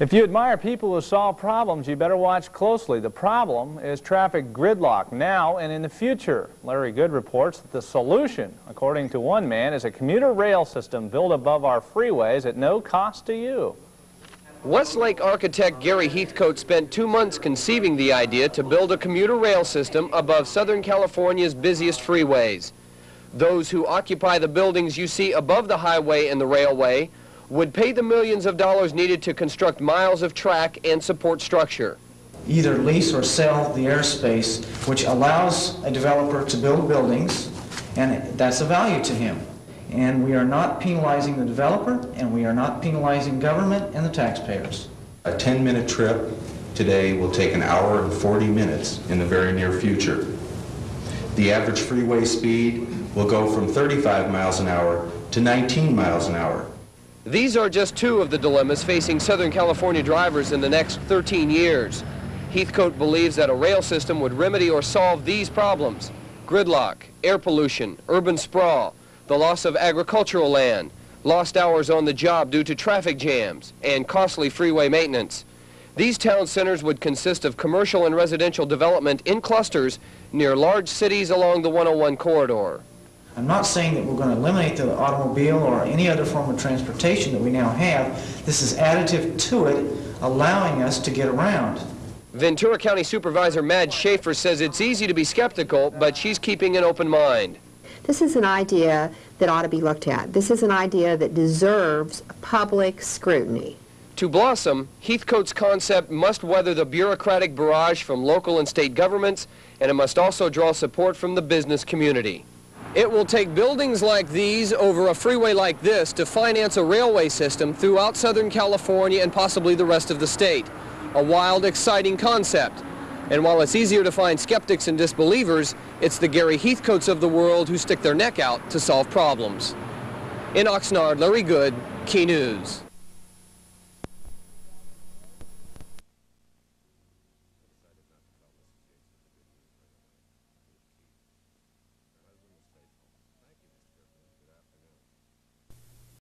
If you admire people who solve problems, you better watch closely. The problem is traffic gridlock now and in the future. Larry Good reports that the solution, according to one man, is a commuter rail system built above our freeways at no cost to you. Westlake architect Gary Heathcote spent two months conceiving the idea to build a commuter rail system above Southern California's busiest freeways. Those who occupy the buildings you see above the highway and the railway would pay the millions of dollars needed to construct miles of track and support structure. Either lease or sell the airspace, which allows a developer to build buildings, and that's a value to him. And we are not penalizing the developer, and we are not penalizing government and the taxpayers. A 10-minute trip today will take an hour and 40 minutes in the very near future. The average freeway speed will go from 35 miles an hour to 19 miles an hour. These are just two of the dilemmas facing Southern California drivers in the next 13 years. Heathcote believes that a rail system would remedy or solve these problems. Gridlock, air pollution, urban sprawl, the loss of agricultural land, lost hours on the job due to traffic jams, and costly freeway maintenance. These town centers would consist of commercial and residential development in clusters near large cities along the 101 corridor. I'm not saying that we're going to eliminate the automobile or any other form of transportation that we now have. This is additive to it, allowing us to get around. Ventura County Supervisor Madge Schaefer says it's easy to be skeptical, but she's keeping an open mind. This is an idea that ought to be looked at. This is an idea that deserves public scrutiny. To blossom, Heathcote's concept must weather the bureaucratic barrage from local and state governments, and it must also draw support from the business community. It will take buildings like these over a freeway like this to finance a railway system throughout Southern California and possibly the rest of the state. A wild, exciting concept. And while it's easier to find skeptics and disbelievers, it's the Gary Heathcotes of the world who stick their neck out to solve problems. In Oxnard, Larry Good, Key News.